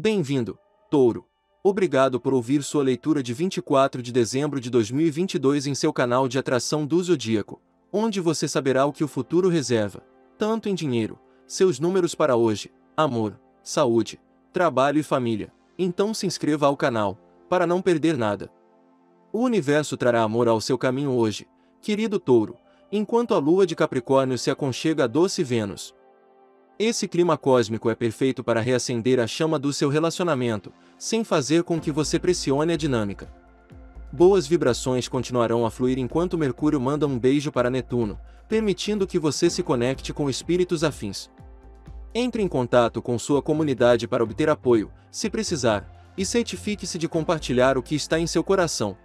Bem-vindo, Touro. Obrigado por ouvir sua leitura de 24 de dezembro de 2022 em seu canal de atração do Zodíaco, onde você saberá o que o futuro reserva, tanto em dinheiro, seus números para hoje, amor, saúde, trabalho e família. Então se inscreva ao canal, para não perder nada. O universo trará amor ao seu caminho hoje, querido Touro, enquanto a lua de Capricórnio se aconchega a doce Vênus. Esse clima cósmico é perfeito para reacender a chama do seu relacionamento, sem fazer com que você pressione a dinâmica. Boas vibrações continuarão a fluir enquanto Mercúrio manda um beijo para Netuno, permitindo que você se conecte com espíritos afins. Entre em contato com sua comunidade para obter apoio, se precisar, e certifique-se de compartilhar o que está em seu coração,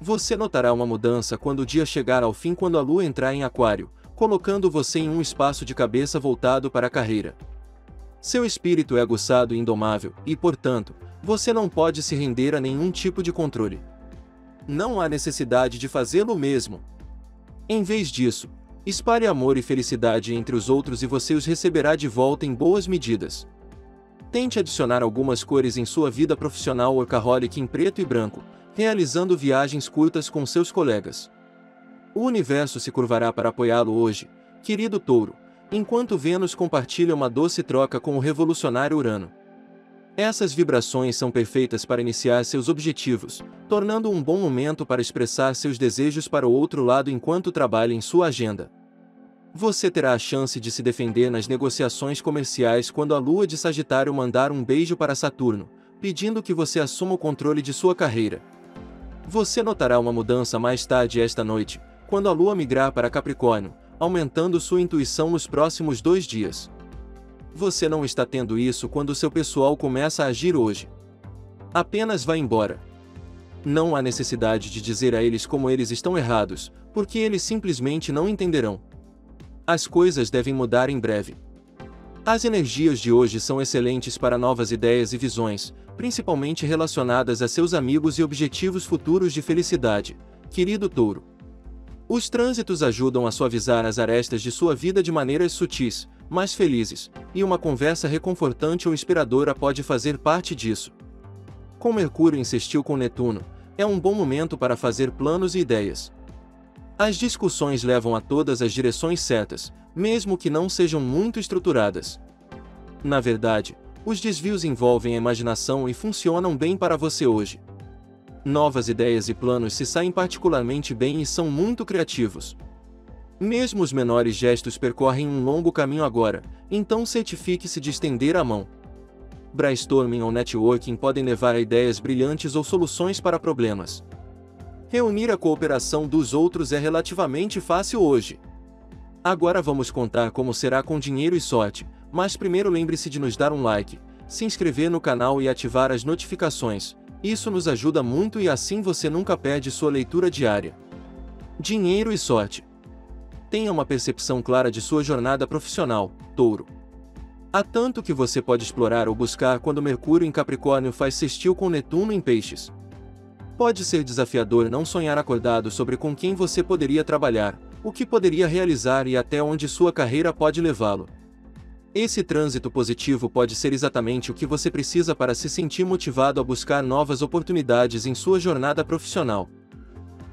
você notará uma mudança quando o dia chegar ao fim quando a lua entrar em Aquário, colocando você em um espaço de cabeça voltado para a carreira. Seu espírito é aguçado e indomável, e, portanto, você não pode se render a nenhum tipo de controle. Não há necessidade de fazê-lo mesmo. Em vez disso, espalhe amor e felicidade entre os outros e você os receberá de volta em boas medidas. Tente adicionar algumas cores em sua vida profissional workaholic em preto e branco, realizando viagens curtas com seus colegas. O universo se curvará para apoiá-lo hoje, querido touro, enquanto Vênus compartilha uma doce troca com o revolucionário Urano. Essas vibrações são perfeitas para iniciar seus objetivos, tornando um bom momento para expressar seus desejos para o outro lado enquanto trabalha em sua agenda. Você terá a chance de se defender nas negociações comerciais quando a lua de Sagitário mandar um beijo para Saturno, pedindo que você assuma o controle de sua carreira. Você notará uma mudança mais tarde esta noite, quando a lua migrar para Capricórnio, aumentando sua intuição nos próximos dois dias. Você não está tendo isso quando seu pessoal começa a agir hoje. Apenas vá embora. Não há necessidade de dizer a eles como eles estão errados, porque eles simplesmente não entenderão. As coisas devem mudar em breve. As energias de hoje são excelentes para novas ideias e visões, principalmente relacionadas a seus amigos e objetivos futuros de felicidade, querido touro. Os trânsitos ajudam a suavizar as arestas de sua vida de maneiras sutis, mais felizes, e uma conversa reconfortante ou inspiradora pode fazer parte disso. Com Mercúrio insistiu com Netuno, é um bom momento para fazer planos e ideias. As discussões levam a todas as direções certas, mesmo que não sejam muito estruturadas. Na verdade, os desvios envolvem a imaginação e funcionam bem para você hoje. Novas ideias e planos se saem particularmente bem e são muito criativos. Mesmo os menores gestos percorrem um longo caminho agora, então certifique-se de estender a mão. Brainstorming ou networking podem levar a ideias brilhantes ou soluções para problemas. Reunir a cooperação dos outros é relativamente fácil hoje. Agora vamos contar como será com dinheiro e sorte, mas primeiro lembre-se de nos dar um like, se inscrever no canal e ativar as notificações, isso nos ajuda muito e assim você nunca perde sua leitura diária. Dinheiro e sorte. Tenha uma percepção clara de sua jornada profissional, touro. Há tanto que você pode explorar ou buscar quando Mercúrio em Capricórnio faz sextil com Netuno em Peixes. Pode ser desafiador não sonhar acordado sobre com quem você poderia trabalhar, o que poderia realizar e até onde sua carreira pode levá-lo. Esse trânsito positivo pode ser exatamente o que você precisa para se sentir motivado a buscar novas oportunidades em sua jornada profissional.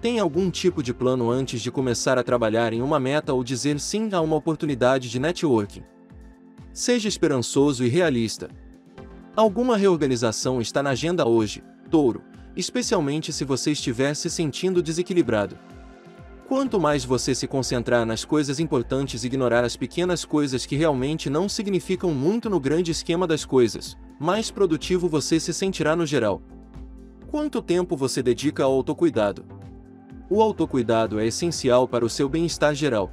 Tem algum tipo de plano antes de começar a trabalhar em uma meta ou dizer sim a uma oportunidade de networking? Seja esperançoso e realista. Alguma reorganização está na agenda hoje, touro, especialmente se você estiver se sentindo desequilibrado. Quanto mais você se concentrar nas coisas importantes e ignorar as pequenas coisas que realmente não significam muito no grande esquema das coisas, mais produtivo você se sentirá no geral. Quanto tempo você dedica ao autocuidado? O autocuidado é essencial para o seu bem-estar geral.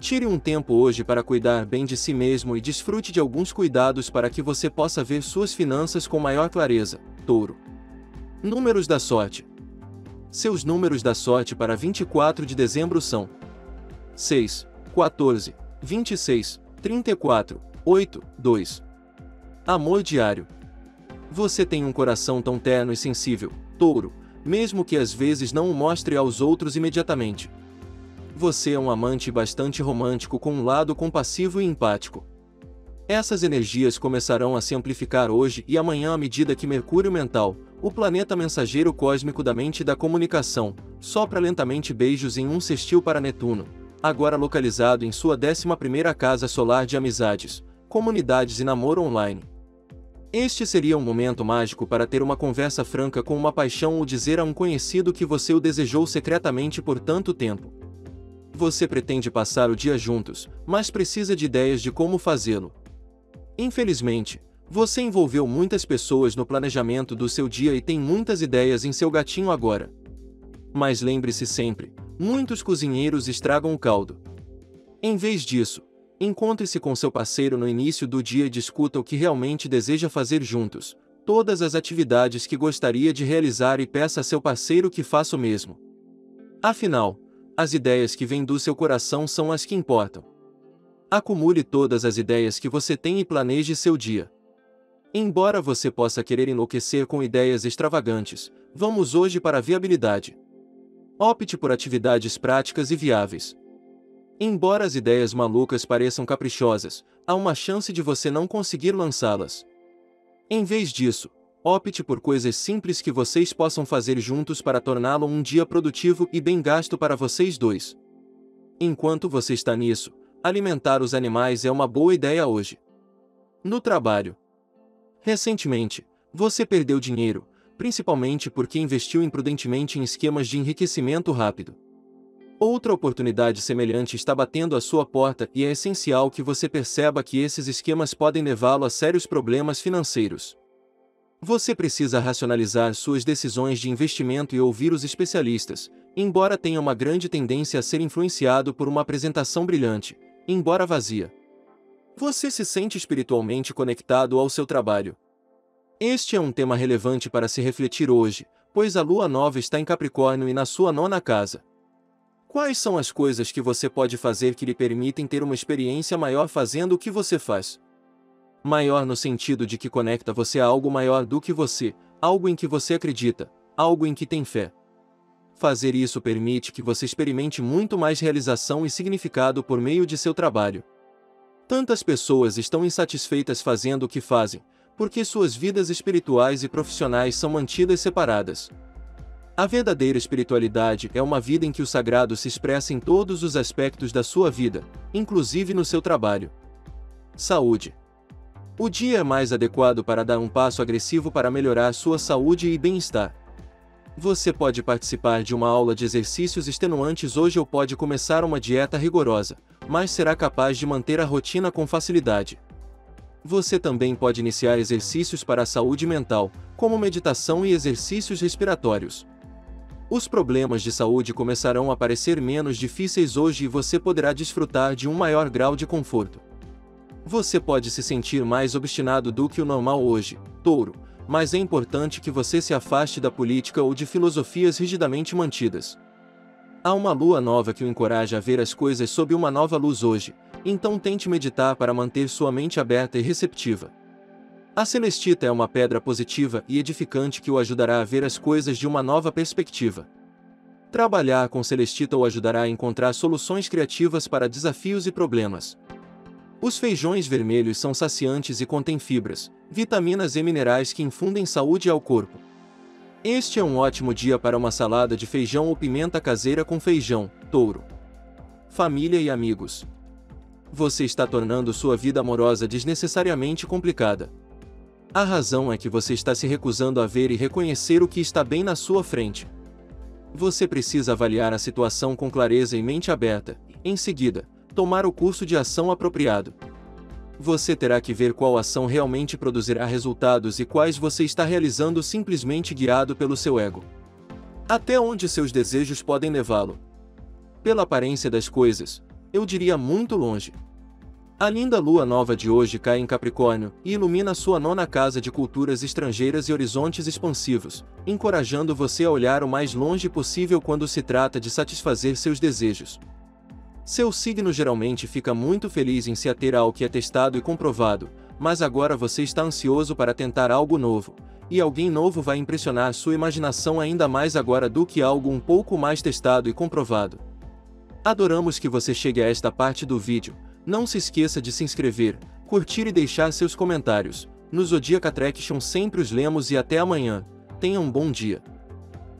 Tire um tempo hoje para cuidar bem de si mesmo e desfrute de alguns cuidados para que você possa ver suas finanças com maior clareza. Touro. Números da sorte. Seus números da sorte para 24 de dezembro são 6, 14, 26, 34, 8, 2. Amor diário. Você tem um coração tão terno e sensível, touro, mesmo que às vezes não o mostre aos outros imediatamente. Você é um amante bastante romântico com um lado compassivo e empático. Essas energias começarão a se amplificar hoje e amanhã à medida que Mercúrio mental, o planeta mensageiro cósmico da mente e da comunicação, sopra lentamente beijos em um sextil para Netuno, agora localizado em sua 11ª casa solar de amizades, comunidades e namoro online. Este seria um momento mágico para ter uma conversa franca com uma paixão ou dizer a um conhecido que você o desejou secretamente por tanto tempo. Você pretende passar o dia juntos, mas precisa de ideias de como fazê-lo. Infelizmente, você envolveu muitas pessoas no planejamento do seu dia e tem muitas ideias em seu gatinho agora. Mas lembre-se sempre: muitos cozinheiros estragam o caldo. Em vez disso, encontre-se com seu parceiro no início do dia e discuta o que realmente deseja fazer juntos, todas as atividades que gostaria de realizar e peça a seu parceiro que faça o mesmo. Afinal, as ideias que vêm do seu coração são as que importam. Acumule todas as ideias que você tem e planeje seu dia. Embora você possa querer enlouquecer com ideias extravagantes, vamos hoje para a viabilidade. Opte por atividades práticas e viáveis. Embora as ideias malucas pareçam caprichosas, há uma chance de você não conseguir lançá-las. Em vez disso, opte por coisas simples que vocês possam fazer juntos para torná-lo um dia produtivo e bem gasto para vocês dois. Enquanto você está nisso, alimentar os animais é uma boa ideia hoje. No trabalho. Recentemente, você perdeu dinheiro, principalmente porque investiu imprudentemente em esquemas de enriquecimento rápido. Outra oportunidade semelhante está batendo à sua porta e é essencial que você perceba que esses esquemas podem levá-lo a sérios problemas financeiros. Você precisa racionalizar suas decisões de investimento e ouvir os especialistas, embora tenha uma grande tendência a ser influenciado por uma apresentação brilhante, embora vazia. Você se sente espiritualmente conectado ao seu trabalho. Este é um tema relevante para se refletir hoje, pois a lua nova está em Capricórnio e na sua nona casa. Quais são as coisas que você pode fazer que lhe permitem ter uma experiência maior fazendo o que você faz? Maior no sentido de que conecta você a algo maior do que você, algo em que você acredita, algo em que tem fé. Fazer isso permite que você experimente muito mais realização e significado por meio de seu trabalho. Tantas pessoas estão insatisfeitas fazendo o que fazem, porque suas vidas espirituais e profissionais são mantidas separadas. A verdadeira espiritualidade é uma vida em que o sagrado se expressa em todos os aspectos da sua vida, inclusive no seu trabalho. Saúde. O dia é mais adequado para dar um passo agressivo para melhorar sua saúde e bem-estar. Você pode participar de uma aula de exercícios extenuantes hoje ou pode começar uma dieta rigorosa, mas será capaz de manter a rotina com facilidade. Você também pode iniciar exercícios para a saúde mental, como meditação e exercícios respiratórios. Os problemas de saúde começarão a parecer menos difíceis hoje e você poderá desfrutar de um maior grau de conforto. Você pode se sentir mais obstinado do que o normal hoje, touro, mas é importante que você se afaste da política ou de filosofias rigidamente mantidas. Há uma lua nova que o encoraja a ver as coisas sob uma nova luz hoje, então tente meditar para manter sua mente aberta e receptiva. A celestita é uma pedra positiva e edificante que o ajudará a ver as coisas de uma nova perspectiva. Trabalhar com celestita o ajudará a encontrar soluções criativas para desafios e problemas. Os feijões vermelhos são saciantes e contêm fibras, vitaminas e minerais que infundem saúde ao corpo. Este é um ótimo dia para uma salada de feijão ou pimenta caseira com feijão, touro. Família e amigos. Você está tornando sua vida amorosa desnecessariamente complicada. A razão é que você está se recusando a ver e reconhecer o que está bem na sua frente. Você precisa avaliar a situação com clareza e mente aberta, em seguida, tomar o curso de ação apropriado. Você terá que ver qual ação realmente produzirá resultados e quais você está realizando simplesmente guiado pelo seu ego. Até onde seus desejos podem levá-lo? Pela aparência das coisas, eu diria muito longe. A linda lua nova de hoje cai em Capricórnio e ilumina sua nona casa de culturas estrangeiras e horizontes expansivos, encorajando você a olhar o mais longe possível quando se trata de satisfazer seus desejos. Seu signo geralmente fica muito feliz em se ater ao que é testado e comprovado, mas agora você está ansioso para tentar algo novo, e alguém novo vai impressionar sua imaginação ainda mais agora do que algo um pouco mais testado e comprovado. Adoramos que você chegue a esta parte do vídeo, não se esqueça de se inscrever, curtir e deixar seus comentários. No Zodiac Attraction sempre os lemos e até amanhã. Tenha um bom dia.